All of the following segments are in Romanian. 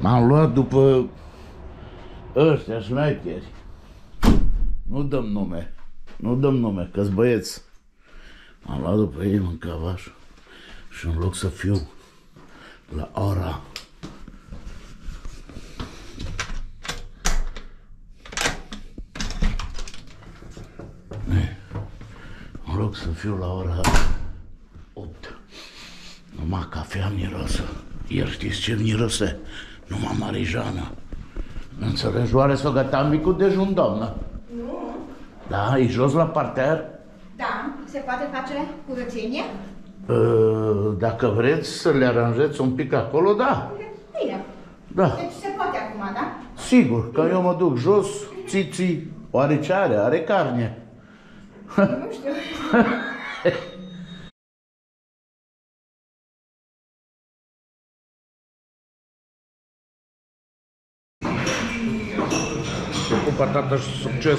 M-am luat după ăștia șmecheri. Nu dăm nume. Nu dăm nume, că băieți. M-am luat după ei în cavaș și în loc să fiu la ora În loc să fiu la ora 8 Numai cafea mirosă Iar știți ce mirose? Numai marijană Înțelegi? Oare să o găteam micul dejun, doamnă? Nu. Da, e jos la parter? Da, se poate face curățenie? Uh, Dacă vreți să le aranjeți un pic acolo, da. Bine. Da, Deci se poate acum, da? sigur, că eu mă duc jos, ți oare ce are? Are carne. Nu știu. Cu patată și succes.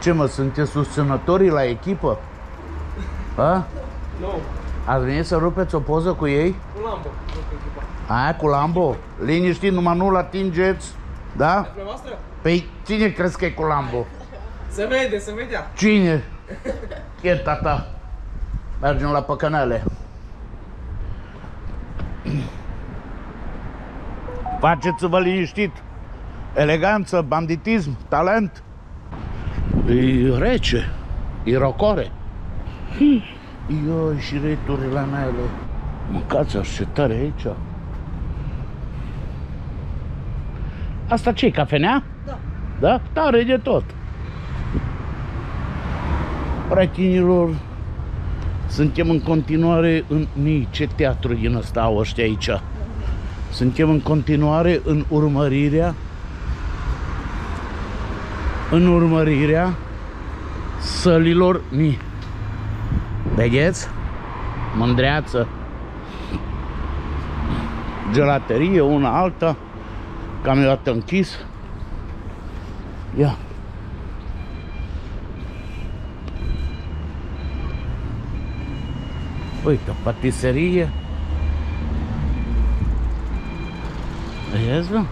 Ce mă, sunteți susținătorii la echipă? A? Nu, Ați venit să rupeți o poză cu ei? cu lampă, nu cu echipa. Aia cu Lambo? Liniștit, numai nu-l atingeți? Da? Dumneavoastră? Păi cine crezi că e cu Lambo? Se vede, se vedea. Cine? E tata. Mergem la păcănele. Faceți-vă liniștit. Eleganță, banditism, talent. E rece. E rocore. Ioi și riturile mele. Mâncați așteptare aici. Asta ce cafenea? Da. Da? Tare de tot. Prietenilor, suntem în continuare în... Nii, ce teatru din ăsta au ăștia aici? Suntem în continuare în urmărirea în urmărirea sălilor Ni. Vedeți? Mândreață. Gelaterie, una alta. Camionată închis. Ia. Uite, o patiserie. Vezi, mă?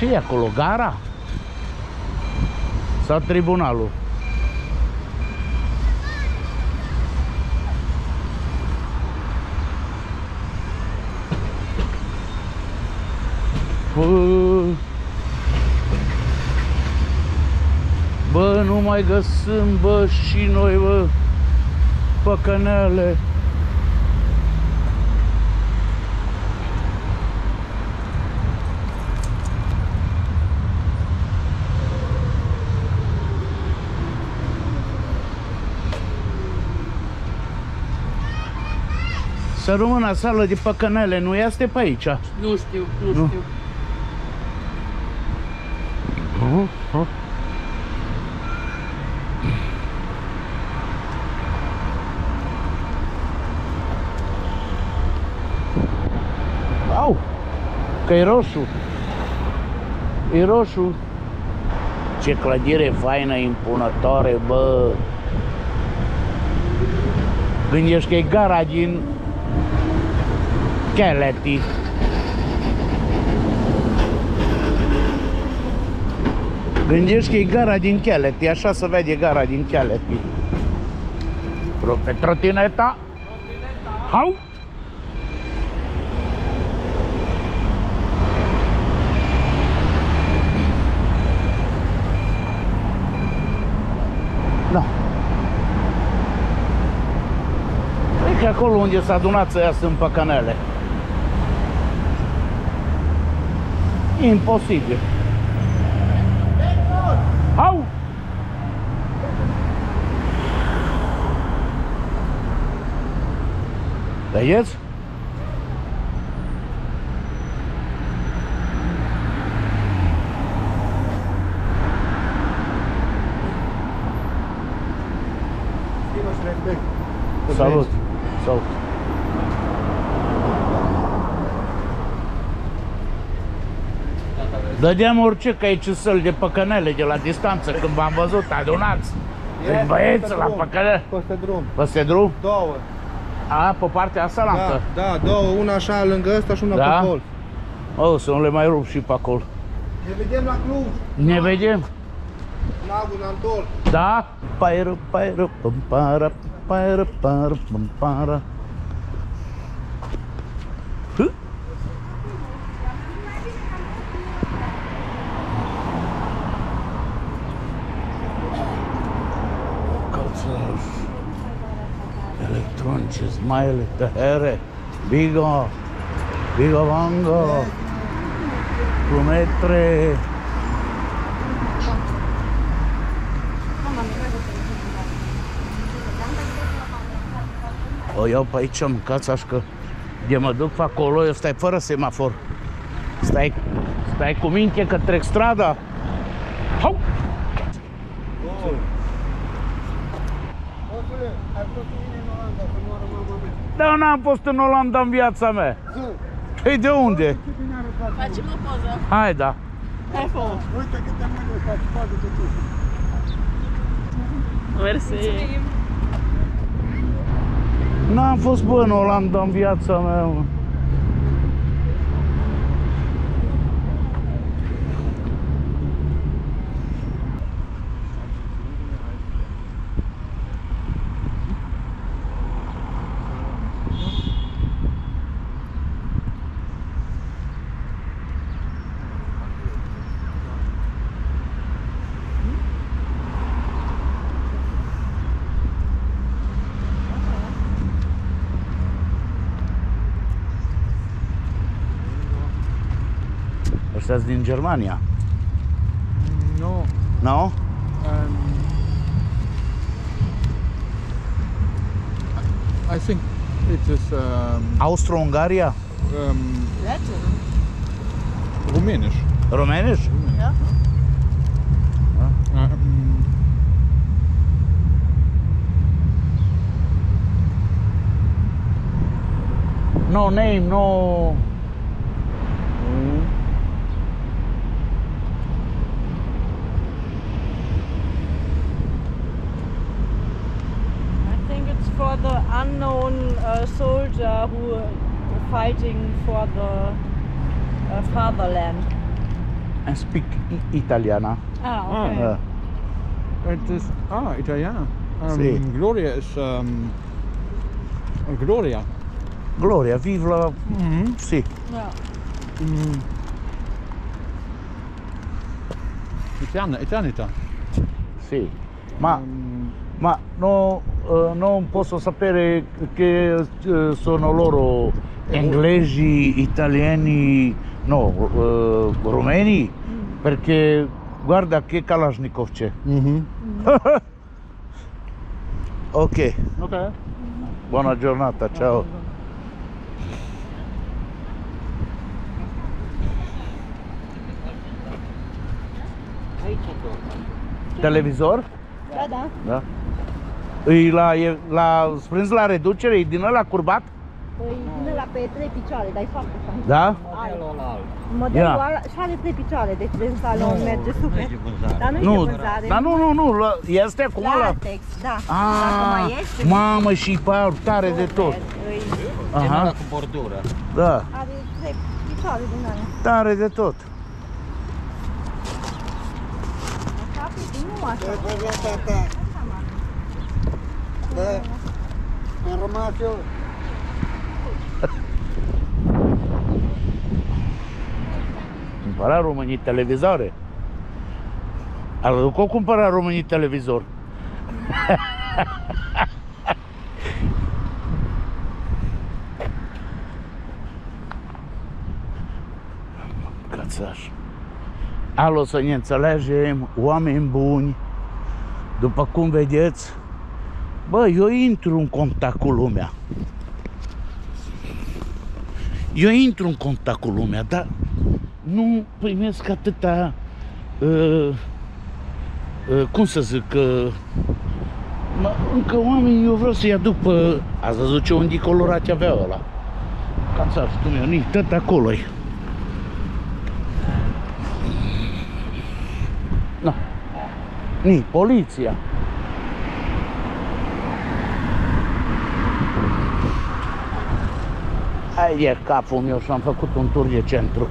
Ce e acolo? Gara? Sau tribunalul? Bă, bă, nu mai găsim, bă, și noi, bă, păcănele. Să rămână sală de păcănele, nu este pe aici? Nu știu, nu, Nu. știu. Au! Că e roșu. E roșu. Ce clădire faină, impunătoare, bă! Gândești că e gara din Keleti. Gândești că e gara din Keleti, așa se vede gara din Keleti. Rupe trotineta. Hau! Da. E că acolo unde s-a adunat să iasă în păcănele. E imposibil. Au! Vedeți? Stimă și respect. Salut! Salut! Dădeam orice că aici săl de păcănele de la distanță când v-am văzut adunați. Zic, băieți, la păcănele. Peste drum. Peste drum? Două. A, pe partea asta Da, lantă. da, două, una așa lângă ăsta și una Da? pe colț. O, să nu le mai rup și pe acolo. Ne vedem la Cluj, Ne vedem. lagul Antol. Da? Pairă, pairă, pămpara, pairă, pairă, pămpara. Electronice, smile, tăhere, bigo, bigo vango, plumetre. O iau pe aici, mâncați așa că de mă duc pe acolo, eu stai fără semafor. Stai, stai cu minte că trec strada. Hau! Bătule, ai fost cu mine în Olanda, să moară mama mea. Dar n-am fost în Olanda în viața mea. Zi, Păi de unde? ce bine arătat. Facem o poză. Hai da. Uite câte mâini faci, poate de tu. Mersi. N-am fost bă în Olanda în viața mea. mă. Ăștia din Germania. Nu, Nu? um, I think it is um, Austro-Ungaria? um, Rumänisch. Rumänisch? Um, No name, no... I think it's for the unknown uh, soldier who uh, fighting for the uh, fatherland. I speak I- Italiana. Ah, okay. Uh, it is, ah, Italiano. Um, Sì. Gloria is um, Gloria. Gloria, vive la... Mhm. Sì. Ja. Mm. Italiana, Italianita. Sì. Ma, Um, ma no, eh, non posso sapere che eh, sono loro inglesi, italiani, no, eh, rumeni? Perché guarda che Kalashnikov c'è. mhm. Ok, Okay. buona giornata, ciao. Televizor? Da, da. Da. E la, e la sprânz la reducere, e din ăla curbat? Păi vine la pe trei picioare, dar e foarte fain. Da? Modelul Ia. ăla și are trei picioare, deci în salon merge super. Dar nu e de Nu, vânzare. dar nu, nu, nu, la- este acum la... Latex, da. Dacă mai Ah, este, mamă, și pe aia tare de tot. Îi Aha, cu bordură. da, are trei picioare din alea. tare de tot. Așa, păi, nu așa. Am rămas eu. Cumpăra românii televizoare. Al că cumpăra românii televizor. Cățaș. Alo să ne înțelegem, oameni buni, după cum vedeți, bă, eu intru în contact cu lumea. Eu intru în contact cu lumea, dar nu primesc atâta, uh, uh, cum să zic, uh, mă, încă oamenii, eu vreau să-i aduc pe, ați văzut ce unghi colorate avea ăla? Ca să cum eu, nici tot acolo -i. Na. Ni, poliția. Ai e capul meu și am făcut un tur de centru.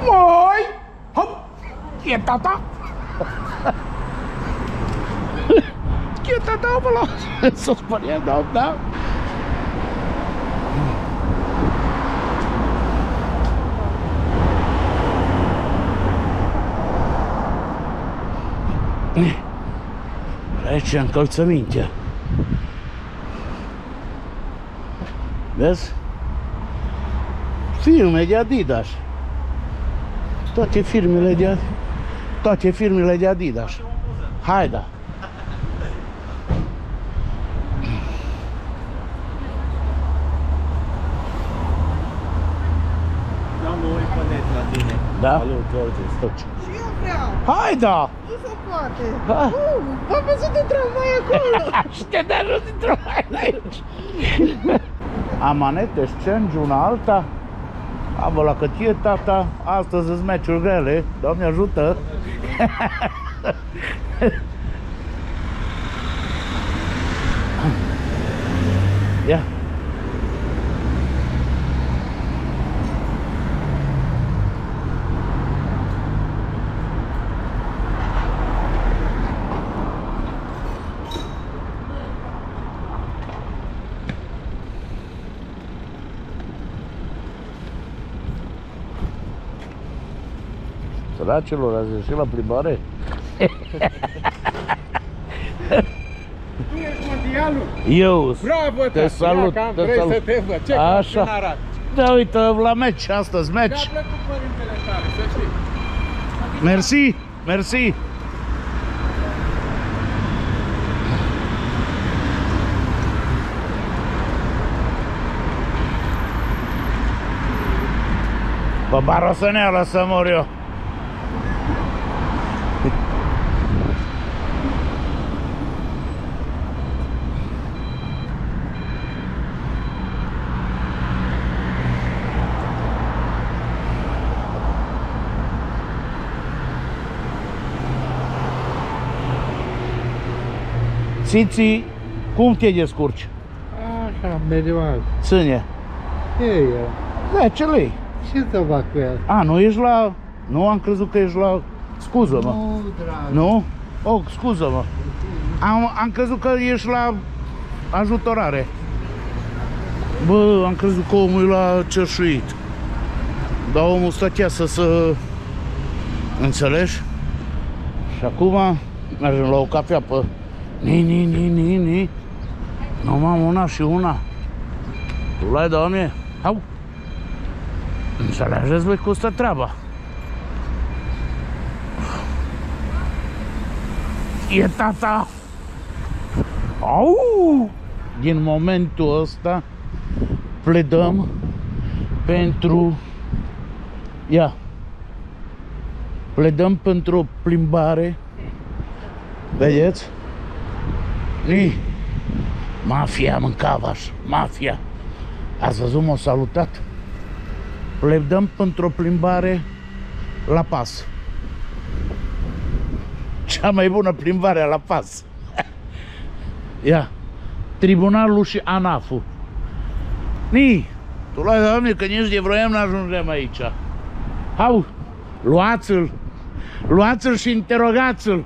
Moi! Hop! E tata! E tata, acolo! S-a speriat, da, da. Aici e încălțămintea. Vezi? Firme de Adidas. Toate firmele de toate firmele de Adidas. Hai da. Am o pe net la tine. Da? Salut, George. Și eu vreau. Hai da! Nu se poate. Ha? Uh, am văzut un tramvai acolo. Și te dai jos dintr-o mai aici. Amanete, scengi, una alta. Abă la cătie, tata. Astăzi sunt meciuri grele. Doamne ajută. Ia. Săracilor, ați ieșit la plimbare? Tu ești mondialul? Eu Bravo, Te tati, salut, ia că am te vrei salut. să te văd. Ce Așa. Așa. arată? Da, uite, la meci, astăzi Mi-a meci. plăcut părintele tale, să știi. Mersi, mersi. Pe barosăneală să mor eu. Țiții, cum te descurci? Așa, medieval. Ține. Ce e? 10 lei. Ce să fac cu el? A, nu ești la... Nu am crezut că ești la... Scuză-mă. Nu, drag. Nu? Oh, scuză-mă. Am, am crezut că ești la ajutorare. Bă, am crezut că omul e la cerșuit. Dar omul stătea să să... Înțelegi? Și acum mergem la o cafea pe... Ni, ni, ni, ni, ni. Numai una și una. Tu l-ai, doamne? Au! Înțelegeți, voi, cum stă treaba. E tata! Au! Din momentul ăsta pledăm pentru... Ia! Pledăm pentru o plimbare. Vedeți? Ni. Mafia mâncava Mafia. Ați văzut, m-a salutat. Pledăm pentru o plimbare la pas. Cea mai bună plimbare la pas. Ia. Tribunalul și ANAF-ul. Ni, tu la doamne că nici de vroiam n-ajungem aici. Hau, luați-l. Luați-l și interogați-l.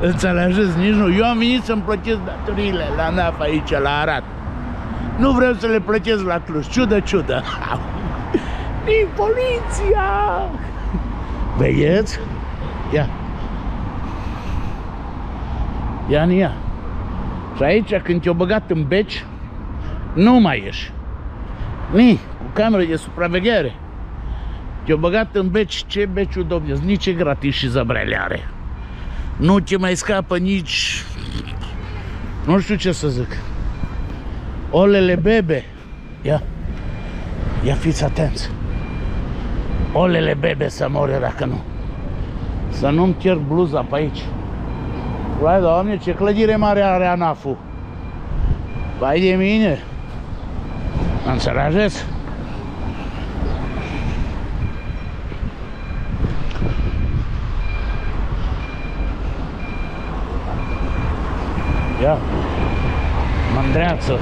Înțelegeți? Nici nu. Eu am venit să-mi plătesc datoriile la ANAF aici, la Arad. Nu vreau să le plătesc la Cluj. Ciudă, ciudă. Au. Ni, poliția! Vedeți? Ia. Ia în ea. Și aici când te-o băgat în beci, nu mai ieși. Ni, cu cameră de supraveghere. Te-o băgat în beci, ce beciul domnesc, nici e gratis și zăbrele are. Nu te mai scapă nici... Nu știu ce să zic. Olele bebe. Ia. Ia fiți atenți. Olele bebe să moare dacă nu. Să nu-mi cer bluza pe aici. Vai, doamne, ce clădire mare are ANAF-ul. Vai de mine. Înțelegeți? Ia, mândreață.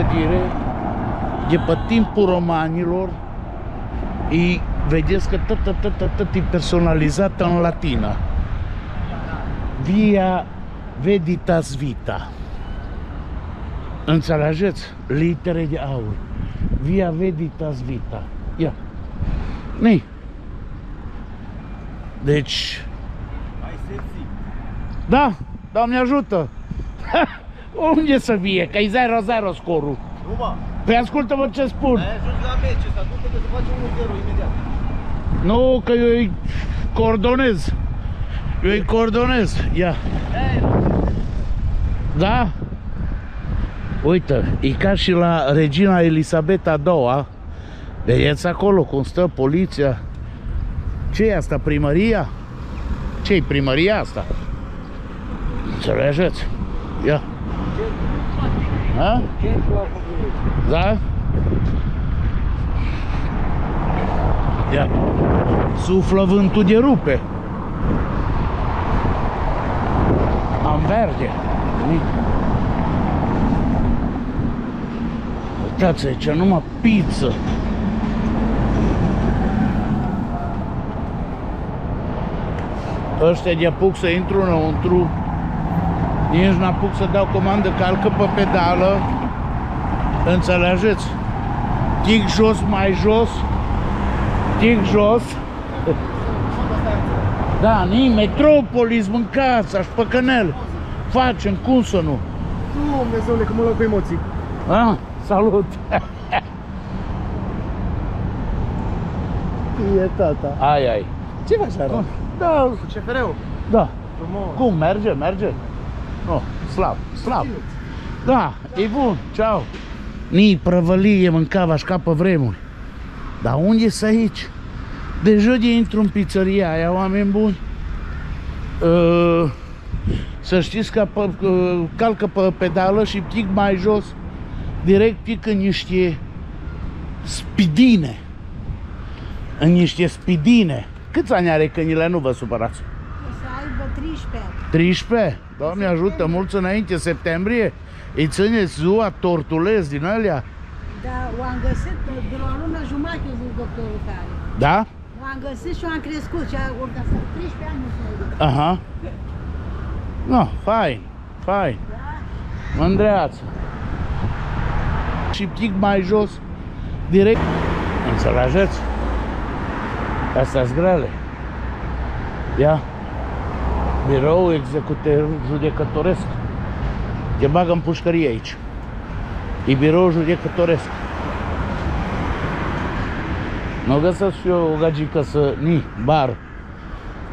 Clădire de pe timpul romanilor și vedeți că tot, tot, tot, tot, tot e personalizată în latină. Via Veditas Vita. Înțelegeți? Litere de aur. Via Veditas Vita. Ia. Ni. Deci, Mai sensibil. da, Doamne ajută! Unde să fie? Că e 0-0 scorul. Nu mă, Păi ascultă-mă ce spun. ai ajuns la meci ăsta, nu trebuie să faci 1-0 imediat. Nu, că eu îi coordonez. Eu îi coordonez. Ia. Da? Uite, e ca și la regina Elisabeta II. Vedeți acolo cum stă poliția. ce e asta, primăria? ce e primăria asta? Înțelegeți? Ia. Ha? Da? Ia. Suflă vântul de rupe. Am verde. Ni- Uitați aici, numai pizza. Ăștia de apuc să intru înăuntru Nici n-apuc să dau comandă, calcă pe pedală Înțelegeți? Tic jos, mai jos Tic jos Da, ni Metropolis, mâncați, aș păcănel Facem, cum să nu? Dumnezeule, că mă luau cu emoții. Ah, salut! E tata. Ai, ai Ce faci, Ara? Da, Cu CFR-ul? da Frumos. Cum, merge, merge? Nu, slab, slab. Da, e bun, ceau. Ni prăvălie mâncava și ca pe vremuri. Dar unde să aici? Deja de intru în pizzeria aia, oameni buni. Uh, Să știți că pe, uh, calcă pe pedală și pic mai jos Direct pic în niște spidine. În niște spidine. Câți ani are câinile? Nu vă supărați. Să aibă 13. 13? Doamne ajută, mulți înainte, septembrie Îi țineți ziua tortuleț din alea Dar o am găsit de la o lună jumătate, zic doctorul care. Da? O am găsit și o am crescut și a urcat să 13 ani nu se mai duc. Aha No, fain, fain Mândreață Și pic mai jos Direct Înțelegeți? Astea-s grele Ia Birou executiv judecătoresc. Te bagă în pușcărie aici. E birou judecătoresc. Nu găsesc și eu o gagică să... Ni, bar.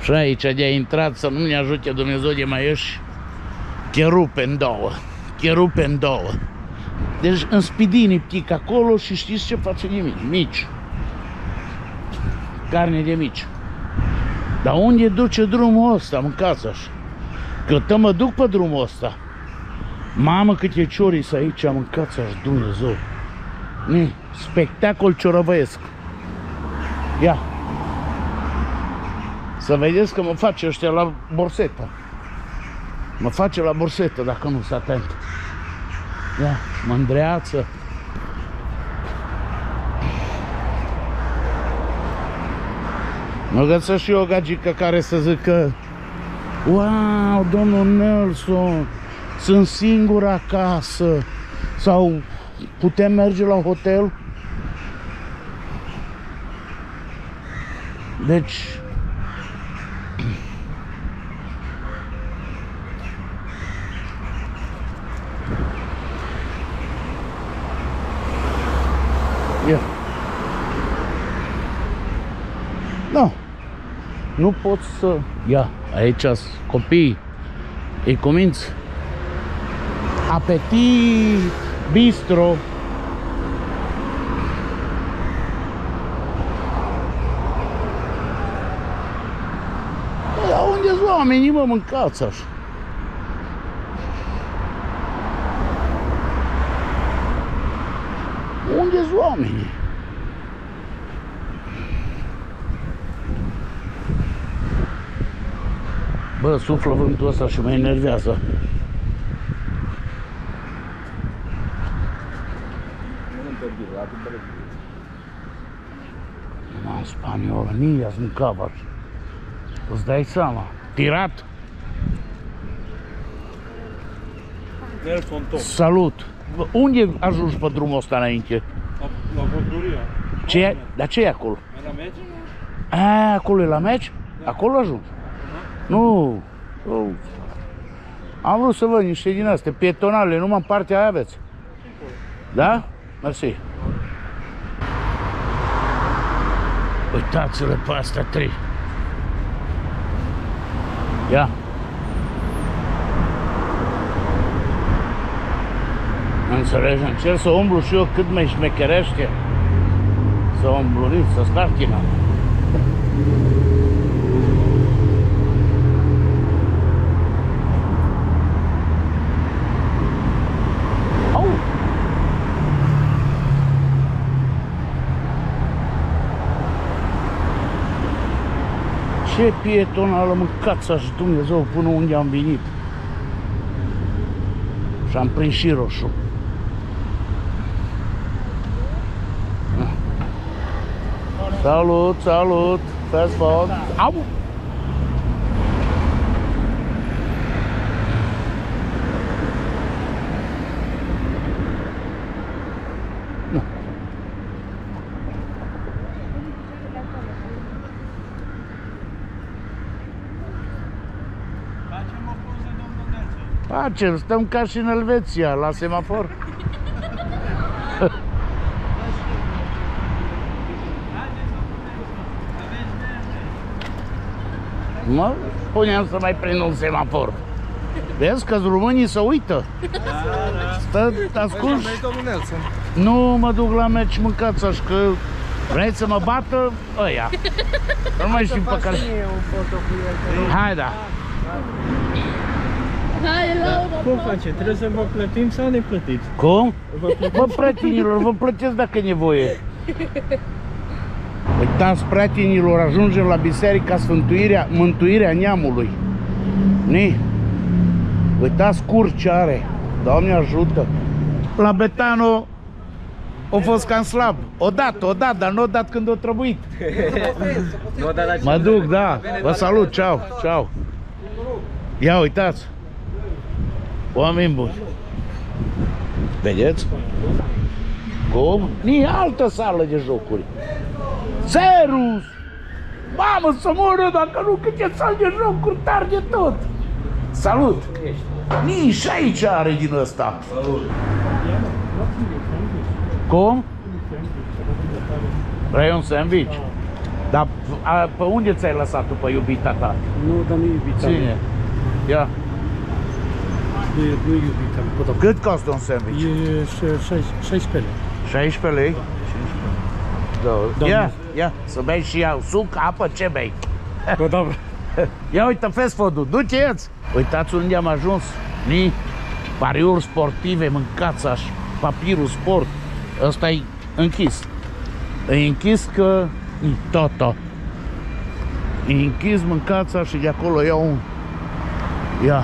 Și aici de-a intrat să nu ne ajute Dumnezeu de mai ieși. Te rupe în două. Te rupe în două. Deci în spidini pic acolo și știți ce face nimic? Mici. Carne de mici Dar unde duce drumul ăsta? Mâncați așa? Că tă mă duc pe drumul ăsta. Mamă câte ciorii să aici mâncați aș Dumnezeu. Ni, spectacol ciorăvăiesc. Ia. Să vedeți că mă face ăștia la borsetă. Mă face la borsetă dacă nu sunt atent. Ia, mândreață Mă găsesc și eu o gagică care să zică Wow, domnul Nelson, sunt singur acasă Sau putem merge la hotel. Deci, Ia. Nu. Nu pot să... Ia, aici sunt copii. Îi cuminți. Apetit, bistro. Bă, Dar unde sunt oamenii, mă, mâncați așa? Unde sunt oamenii? Bă, suflă vântul ăsta și mă enervează. Mă, în spaniolă, nias în cavaș. Îți dai seama? Tirat? Nel Fonton, Salut! Bă, Unde ajungi pe drumul ăsta înainte? la, la Voturia. Ce e? Dar ce e acolo? La meci? A, acolo e la meci? Acolo ajung? Nu. Eu Am vrut să văd niște din astea, pietonale, numai în partea aia aveți. Da? Mersi. Uitați-le pe astea trei. Ia. Înțelegi? Încerc să umblu și eu cât mai șmecherește. Să umblu, să startina. Au! Ce pietonală mâncați așa Dumnezeu până unde am venit. Și am prins și roșu. Ah. Salut, salut! Fast food! Au! Facem, stăm ca și în Elveția, la semafor. Mă, spuneam să mai prind un semafor. Vezi că românii se uită. Stă ascunși. domnul Nelson. Nu mă duc la meci, mâncați așa că vrei să mă bată ăia. Nu mai știu pe care... un foto cu el. Hai da. Hai, Laura! Cum face? Trebuie să vă plătim sau ne plătiți? Cum? Vă prietenilor, vă plătesc dacă e nevoie. Uitați, prietenilor, ajungem la Biserica Sfântuirea, Mântuirea Neamului. Ni? Uitați cur ce are. Doamne ajută. La Betano a fost cam slab. O dat, o dat, dar nu o dat când o trebuit. Mă duc, da. Vă salut, ceau, ceau. Ia uitați. Oameni buni. Vedeți? Cum? Ni altă sală de jocuri. Serus! Mamă, să moră dacă nu câte sală de jocuri tari de tot. Salut! Nici și aici are din ăsta. Cum? Vrei un sandwich? Dar a, pe unde ți-ai lăsat-o pe iubita ta? Nu, dar nu iubita. Ține. Ia. Nu, nu iubita. Pot Cât costă un sandwich? E 16 lei. 16 lei? Da. Doamne. Ia, ia, să bei și eu suc, apă, ce bei? Bă, da, Ia uite fast food-ul, duceți! Uitați unde am ajuns. Ni pariuri sportive, mâncați aș, papirul sport. Ăsta e închis. E închis că e toto. E închis, mâncați și de acolo iau un... Ia.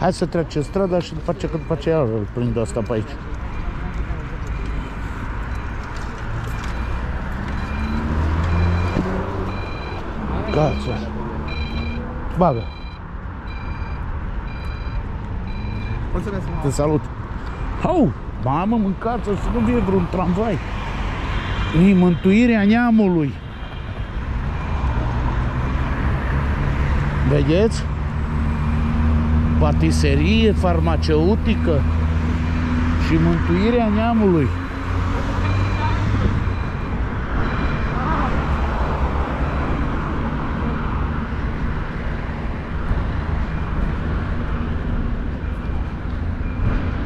Hai să trecem strada și după aceea, că după aceea îl prind asta pe aici. Gata. Bagă. Mulțumesc frumos. Te salut. Hau! Mamă, mâncați să nu vie vreun tramvai. E mântuirea neamului. Vedeți? Patiserie farmaceutică și mântuirea neamului.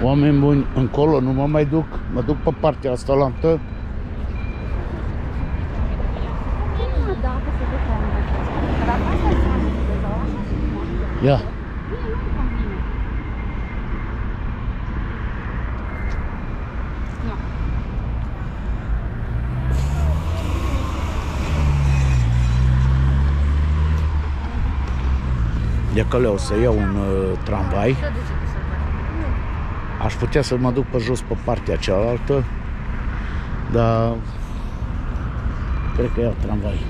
Oameni buni, încolo nu mă mai duc, mă duc pe partea asta la altă. Nu, dacă se duce în Dar dacă asta e să de la așa se moare. Ia, Mie nu-mi convine. Nu. De că o să iau un uh, tramvai. Aș putea să mă duc pe jos pe partea cealaltă, dar cred că iau tramvai.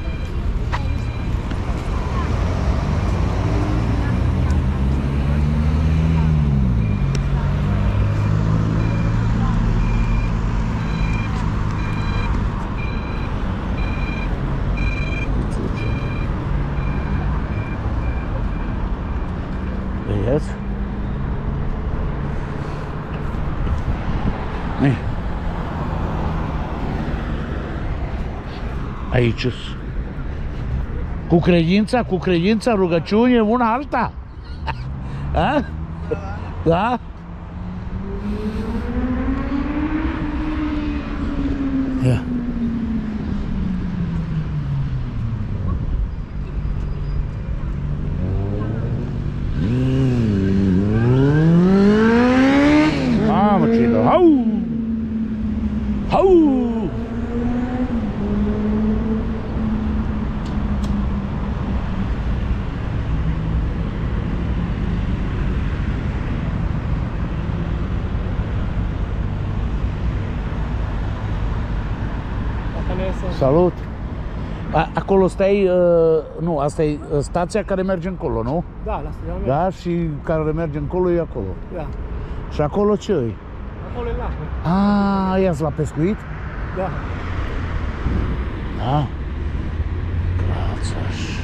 Vedeți? Ei. Aici Cu credința, cu credința, rugăciune, una alta. A? Da? Ia. Mamă, ce dă! Hau! Hau! Salut! A, acolo stai, uh, nu, asta e uh, stația care merge încolo, nu? Da, la asta da. Da, și care merge încolo e acolo. da. Și acolo ce e? Acolo e lapă. A, ia la pescuit? Da. Da. Grațaș.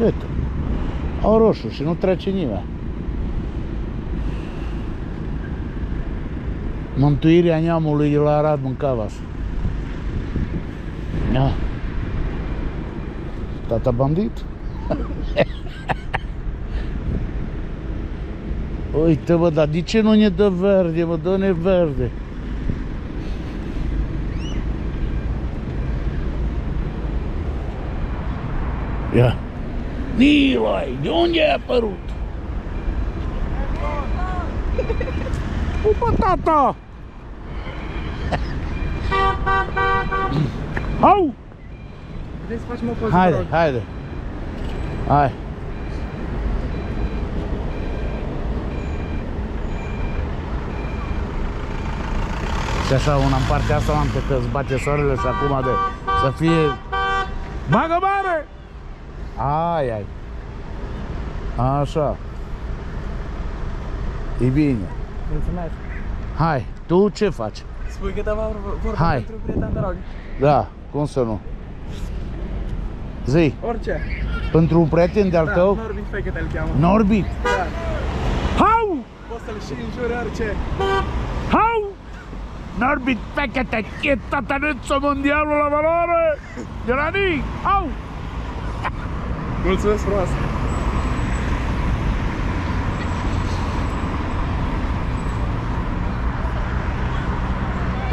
Uite, au roșu și nu trece nimeni. Mântuirea neamului de la Arad Mâncavas. Ia. Tata bandit? Uite, bă, dar de ce nu ne dă verde, mă, dă-ne verde. Ia. Nilai, de unde ai apărut? Pupă, tata! Au! Putem să facem o poză, vă Haide, rog? haide. Hai. Și așa una în partea asta am că îți bate soarele și acum de să fie Bagă mare! Ai, ai. Așa. E bine. Mulțumesc. Hai, tu ce faci? Spui câteva vorbe Hai. pentru prieten drag. Da, cum să nu? Zi, Orice. pentru un prieten de-al Da, tău, Norbit Fechete îl cheamă. Norbit. Da. Hau! Poți să-l și înjuri orice. Hau! Norbit Fekete, e tatanețo mondialul la valoare! Gerani! Au! Mulțumesc frumos.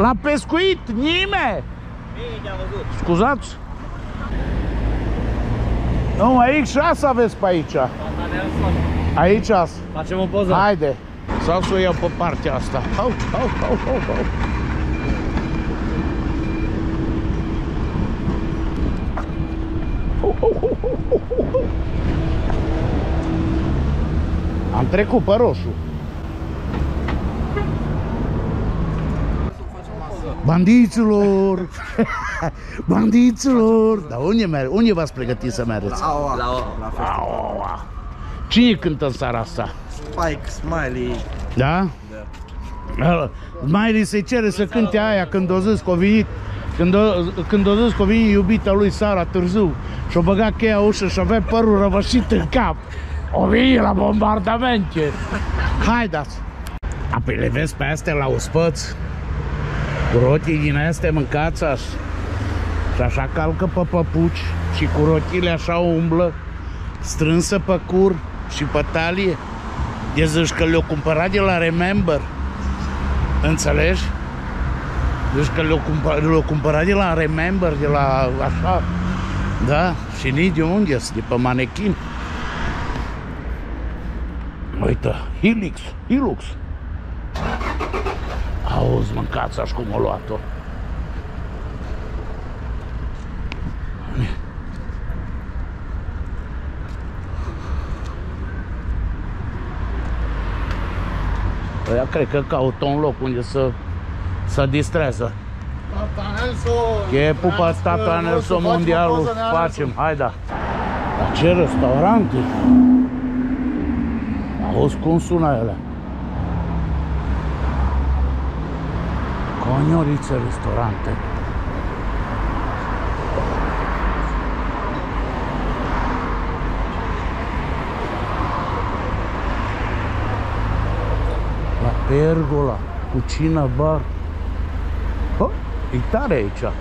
La pescuit, nimeni! Bine. Scuzați? Nu, mai X6 aveți pe aici. Aici azi. Facem o poză. Haide. Sau să o iau pe partea asta. Hau, hau, hau, hau, hau. Am trecut pe roșu. Bandiților! Bandiților! Dar unde, mer- unde v-ați pregătit să mergeți? La OA. La OA. La festival. Aua. Cine cântă în seara asta? Spike, Smiley. Da? Da. Miley se cere să cânte aia când o zis că a venit când o, când o zis că a venit iubita lui Sara târziu și o băgat cheia în ușă și avea părul răvășit în cap. O venit la bombardamente. Haideți! Apoi le vezi pe astea la ospăț cu rochii din astea mâncați așa. Și așa calcă pe păpuci și cu rochile așa umblă strânsă pe cur și pe talie. De zici că le-o cumpărat de la Remember. Înțelegi? Deci că le-o cumpărat, le cumpărat de la Remember, de la așa. Da? Și nici de unde de pe manechin. Uite, Helix, Hilux. Auzi, mâncați așa cum o luat-o. Ăia cred că caută un loc unde să să distrează. Tata Nelson. E pupa tata Nelson mondialul, facem, hai da. Dar ce restaurante? Auzi cum sună ele? Coniorițe restaurante. La Pergola, Cucina Bar. Oh, e tare aici.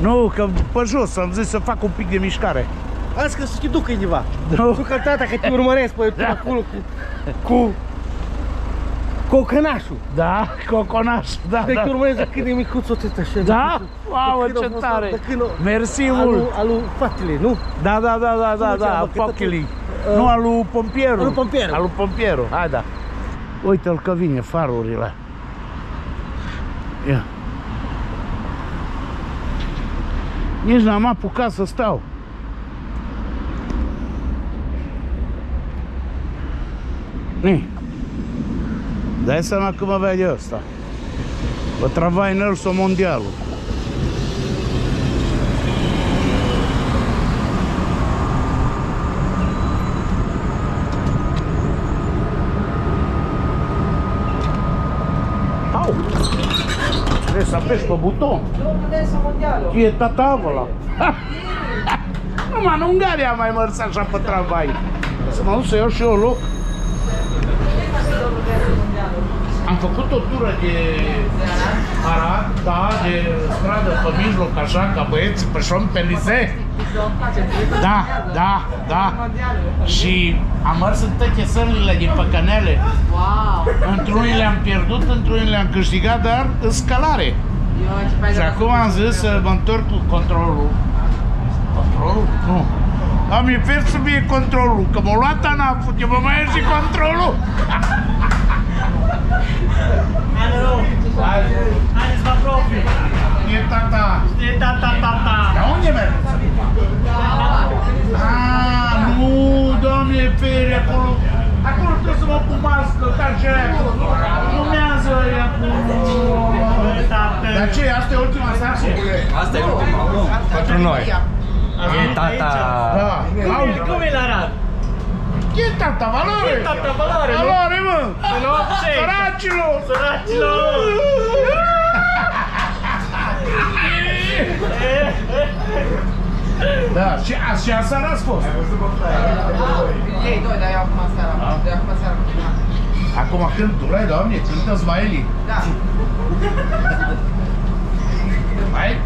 Nu, că pe jos am zis să fac un pic de mișcare. Azi că să-ți duc câineva. Nu. Tu că tata că te urmăresc pe Da. acolo cu... Cu... Cocănașul. Da, coconaș, da, Deci da. te urmăresc de cât de micuț o tătă așa. Da? Wow, De când ce a fost- tare! de când a- Mersi Alu, mult! alu fatele, nu? Da, da, da, da, da, Cum da, cheamă? Pochili. Uh, Nu, alu Pompieru. alu Pompieru. Alu Pompieru, hai da. Uite-l că vine, farurile. Ia. Nici n-am apucat să stau. Ni. Dai seama că mă vede ăsta. Vă travai Nelson Mondialul. Au! Trebuie să apeși pe buton. Tatavăla. Numai în Ungaria mai mers așa pe tramvai. Să mă duc să iau eu. Am făcut o tură de Arad, da, de stradă pe mijloc, așa, ca băieți pe Champs-Élysées. Da, da, da. Și am mers în toate sările din păcănele. Wow. Într-unile am pierdut, într-unile am câștigat, dar în scalare. Și acum am zis să mă întorc cu controlul. Controlul? Nu. Am e fel să fie controlul, că m-a luat ANAF, eu mă mai iau și controlul. Haideți la profi. E tata. E tata, tata. Dar unde mergeți acum? Ah, nu, doamne, fere, acolo. Acolo trebuie să mă cu mască, ca și aia acolo. Urmează aia acolo. Dar ce, asta e ultima stație? Asta e ultima. Pentru noi. E tata. Da. Au, Cum e la Arad? E tata, valoare. E tata, valoare, nu? Valoare, mă. Nu? Ce? Săracilor. Săracilor! Da, și așa seara ați fost. Ei doi, dar eu acum seara. De acum seara. Acum când tu le doamne, cântă Smiley. Da. Hai?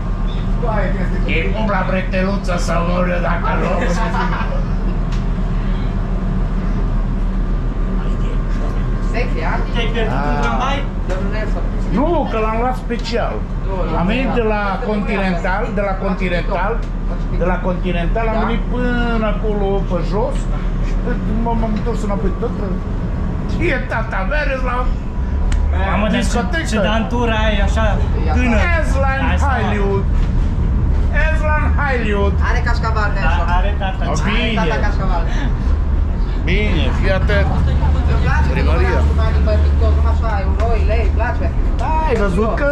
E cum la breteluță să mor eu dacă nu. Sexy, a? Te-ai pierdut în tramvai? Domnul Nelson. Nu, că l-am luat special. Am venit de la Continental, de la Continental, de la Continental, am venit până acolo pe jos și m-am m-am întors înapoi tot. E tata, mereți la... Mamă, dar ce, Discotecă. ce dantura ai așa tânăr. Aslan Hai, stai. Hollywood. Aslan Hollywood. Are cașcaval, Da, Nelson. Are tata. O, Are tata Bine, cașcaval. bine, fii atent. Îmi place Primăria. cu banii pe TikTok, cum așa, euro, lei, îmi place. Ai văzut că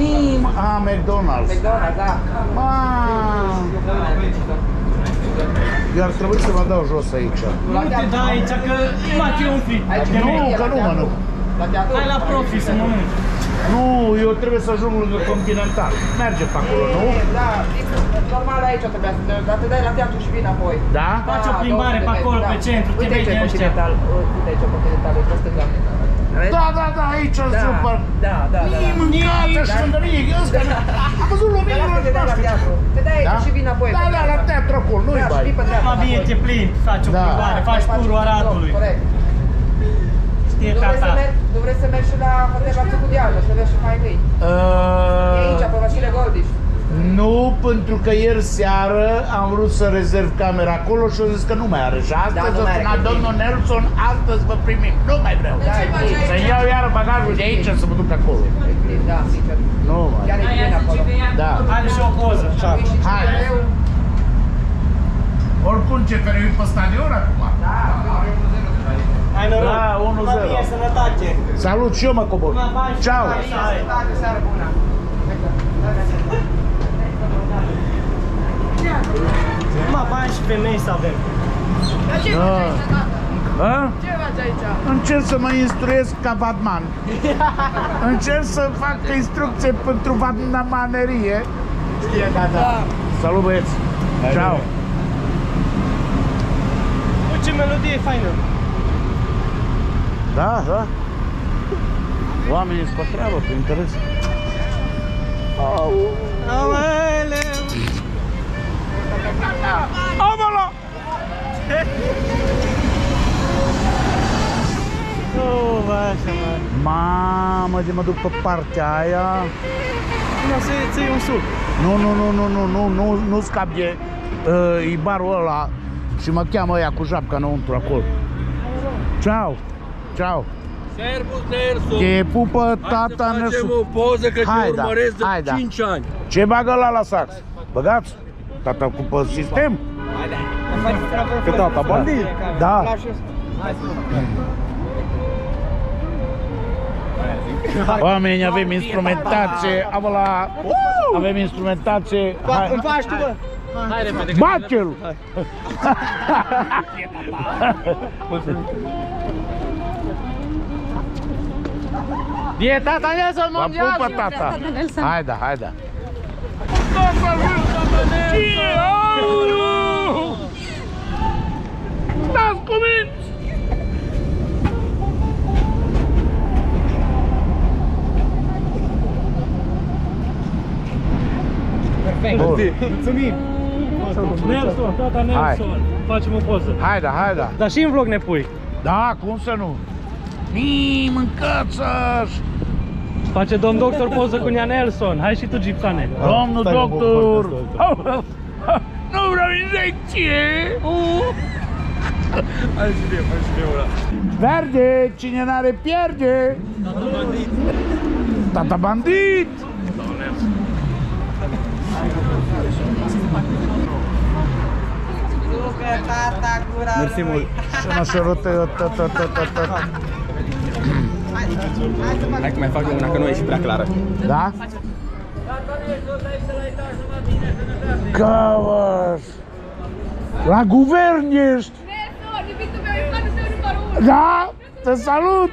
nim a McDonald's. McDonald's, da. Ma. Eu ar trebui să mă dau jos aici. Nu te dai aici, că bate un pic. Nu, că nu mănânc. La teatru? Hai la profi să mănânci. Nu, eu trebuie să ajung lângă Continental. Merge pe acolo, nu? Da, normal aici trebuia să te, dar te dai la teatru și vii înapoi. Da? Faci o plimbare 200 de pe acolo, metri, pe centru, te Uite vezi aici de e ăștia. Continental, uite aici e Continental, uite pe stânga. Vezi? Da, da, da, aici Da, super. da, da, da. Mie mâncați și lângărie, ăsta. Am văzut Dar luminile asta te dai la teatru. Te dai aici și vii înapoi. Da, da, la teatru acolo, nu-i Da, și bani. vii pe dreapta Mai bine înapoi. te plimbi, faci o Da. plimbare, faci turul Aradului. Corect. Știe Nu vrei, să tata. mergi, nu vrei să mergi și la hotel la Țucudeală, să vezi și mai mâini. E aici, Uh, pe Vasile Goldiș. nu, pentru că ieri seară am vrut să rezerv camera acolo și au zis că nu mai are. Și astăzi nu da, mai are, spunea că e domnul Nelson, astăzi vă primim. Nu mai vreau. Da, e plin. Să iau iar bagajul de aici să mă duc acolo. E plin, da, sincer. Nu mai. Chiar e plin acolo. Da. Hai și o poză. Și și Hai. eu, Oricum ce fermi pe stadion acum. Hai noroc. Da, 1-0. Mai bine, sănătate. Salut și eu mă cobor. Ciao. sănătate, seară bună. Mă, bani și femei să avem. Da. A? Încerc să mă instruiesc ca vadman. Încerc să fac instrucție pentru vadmanerie. Știe, da, da. Salut băieți. Ciao. Bă, ce melodie faină. Da, da. Oamenii sunt pe treabă, pe interes. Au. Aoleu. Omolo! Oh, vai, așa, mă. Mamă, de mă duc pe partea aia. Nu, să să iei un suc. Nu, nu, nu, nu, nu, nu, nu, nu scap de uh, e barul ăla și mă cheamă ăia cu japca înăuntru acolo. Ciao, ciao. Servus Nelson! Te pupă Hai să tata facem Nelson. o poză că Hai, te da, urmăresc de hai, da. 5 ani. Ce bagă la la sax? Băgați? Tata cu pe sistem? Că tata bandit. Da. Oameni, avem instrumentație, am la... Avem instrumentație. Hai. Îmi faci tu, bă. Hai repede. că- Bate-l! E tata Nelson Vă mondial. pupă tata! Hai da, hai da! Dați cuminți! Perfect. Bun. Mulțumim. Nelson, tata Nelson. Facem o poză. Hai da, hai da! Dar și în vlog ne pui. Da, cum să nu? Nii, mâncați Face domn doctor poză cu Nea Nelson. Hai și tu, gipsane. Domnul doctor! Nu vreau injecție! Hai și de, hai și de ăla. Verde, cine n-are pierde! Tata bandit! Tata, gura Mersi mult. Și mă șerută eu tot, tot, tot, tot, tot. Hai că mai fac una, că nu e și prea clară. Da? Căvăș! La guvern ești! Da? Te salut!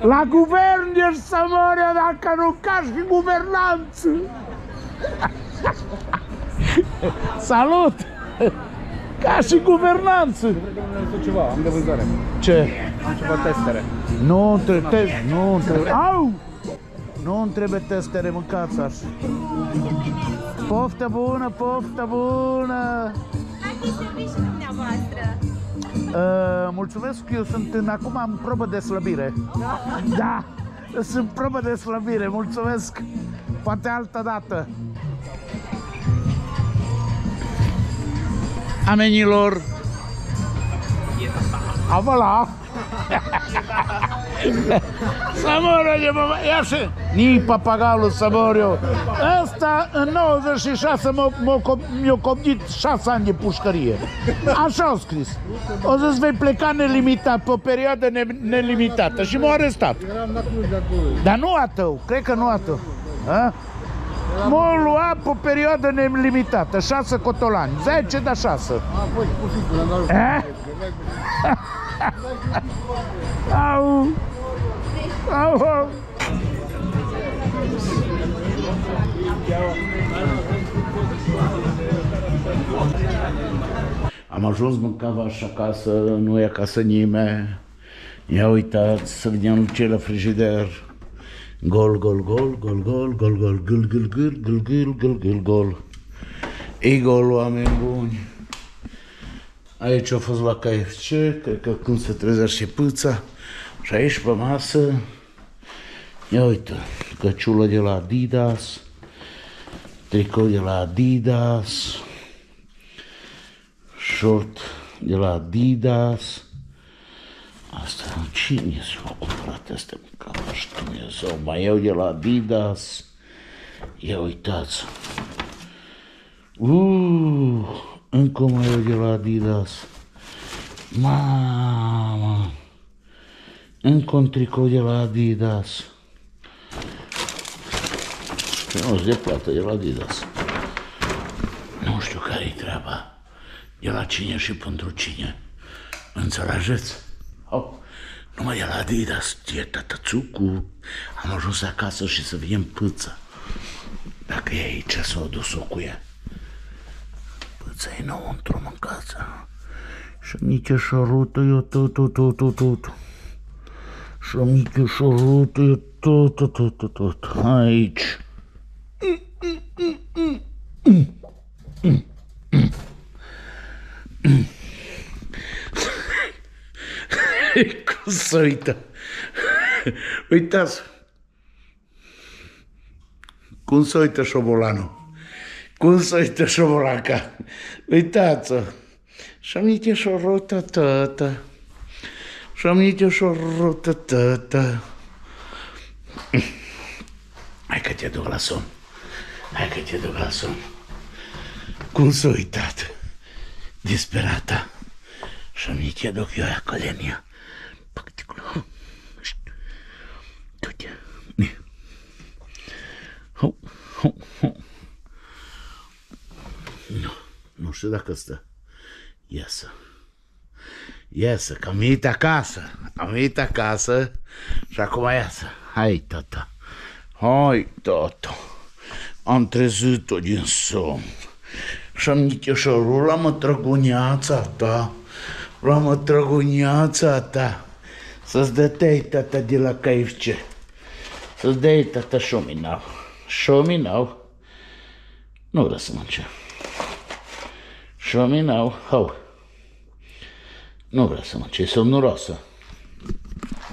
La guvern ești să mor eu dacă nu cași fi guvernanță! Salut! Ca și guvernanță! ceva, am de vânzare. Ce? Am ceva testere. Nu trebuie test, nu trebuie. Au! Nu îmi trebuie testere, mâncați așa. Poftă bună, poftă bună! Uh, mulțumesc, eu sunt în, acum în probă de slăbire. Da, sunt probă de slăbire, mulțumesc. Poate altă dată. Amenilor. Avala. Samorio, mă, ia și... Ni papagalul Samorio. Ăsta în 96 m-a, m-a, com- mi-a comnit 6 ani de pușcărie. Așa au scris. O să-ți vei pleca nelimitat, pe o perioadă ne- nelimitată. Și m-au arestat. Eram la Cluj de acolo. Dar nu a tău, cred că nu a tău. A? M-a luat pe o perioadă nelimitată, 6 cotolani, 10 de 6. A fost cu fitul, am dat Eh? Au! Au, au! Am ajuns mâncava și acasă, nu e acasă nimeni. Ia uitați să vedem ce la frigider. Gol, gol, gol, gol, gol, gol, gol, gol, gol, gol, gol, gol, gol, gâl, gol. Ei gol, oameni buni. Aici a fost la KFC, cred că când se trezea și pâța. Și aici pe masă, ia uite, căciulă de la Adidas, tricou de la Adidas, short de la Adidas, Asta, cine s-a cumpărat astea mâncavași Dumnezeu? Mai eu de la Adidas. Ia uitați. Uh, încă mai eu de la Adidas. Mama. Încă un tricou de la Adidas. Și nu de plată de la Adidas. Nu știu care-i treaba. De la cine și pentru cine. Înțelegeți? Oh, numai de la Adidas, e tătățucu. Am ajuns acasă și să vedem pâța. Dacă e aici, s-a dus-o cu ea. Pâța e înăuntru, mâncați. Și nici șorută, eu tot, tot, tot, tot, tot. Și nici șorută, eu tot, tot, tot, tot, tot. Aici. Cum Conceita. Então. Oitás. Conceita Sobolano. Conceita Sobolaca. Oitás. Chamite Sorota Tata. Chamite Sorota Tata. Hai că te duc la somn. Hai că te duc la somn. Cum s-a uitat? Disperată. Și mi-i duc. Ea. Păcticul. Du-te. Ni. Ho, ho, ho. Nu, nu știu dacă stă. Iasă. Iasă, că am venit acasă. Am venit acasă și acum iasă. Hai, tata. Hai, tata. Am trezit-o din somn. Și am nicheșorul la mătrăguneața ta. La mătrăguneața ta. Să-ți dăteai tata de la KFC. Să-ți dai tata șominau. Șominau. Nu vreau să mănânce. Șominau. Hau. Nu vreau să mănânce, e somnoroasă.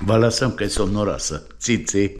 Vă lăsăm că e somnoroasă. Țiții.